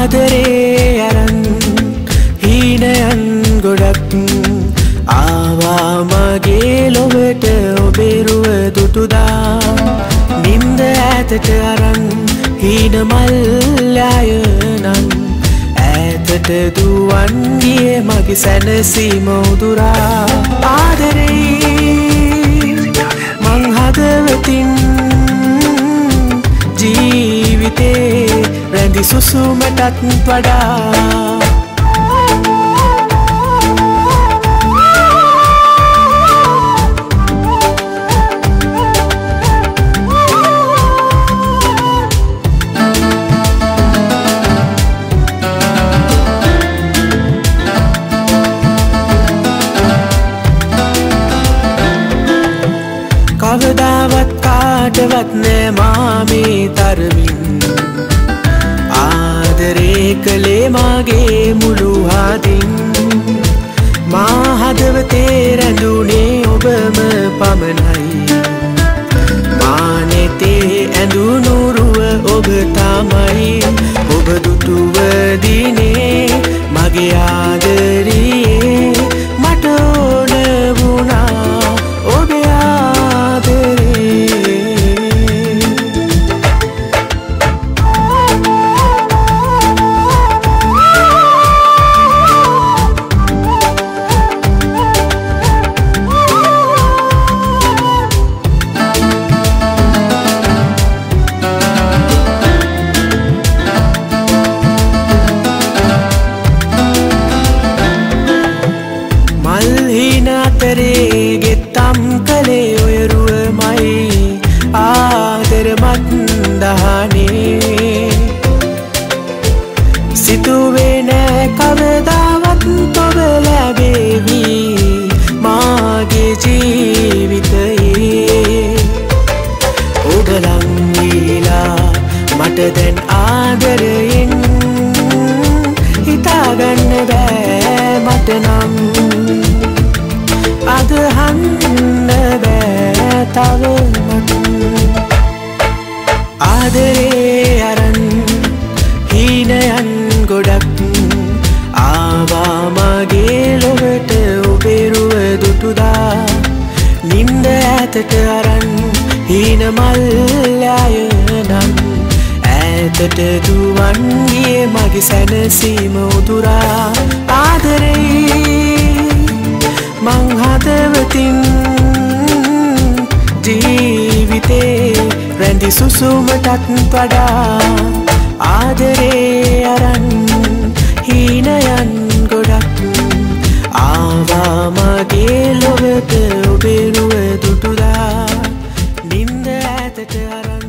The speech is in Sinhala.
ආදරේ අරන් හීනයන් ගොඩක් ආවා මගේ ලොවට ඔබෙරුව දුටුදා නින්ද ඇතට අරන් හීන මල්ලායනන් ඇතට දුවන්ගේ මගේ සැනසීම උදුරා ආදරේ මං හදවතින් සුසුමටත් වඩා කළේ මාගේ මුළු හදින්. මල්හින අතරේ ගෙත්තම් කළේ ඔයරුවමයි ආදරමත් දහනේ. සිතුවේ නෑ කවදාවත් තොබ ලැබේවී මාගේ ජීවිතයේ. ඔබලංගීලා මට දැන් ආදරයෙන් හිතාගන්න බෑ මට නම් ආදරේ අරන් හීනයන් ගොඩක් ආවාමගේ ලොවට ඔබෙරුව දුටුදා. නින්ද ඇතට අරන් හීන මල්ලායනන් ඈතට දුවන්ගේ මගේ සැනසීම උතුරා. ආදරේ සුසුමටත් වඩා ආදරේ අරන් හීනයන් ගොඩක් ආවාමගේ ලොවත ඔබෙනුව දුටුදා නින්ද ඇතට අරන්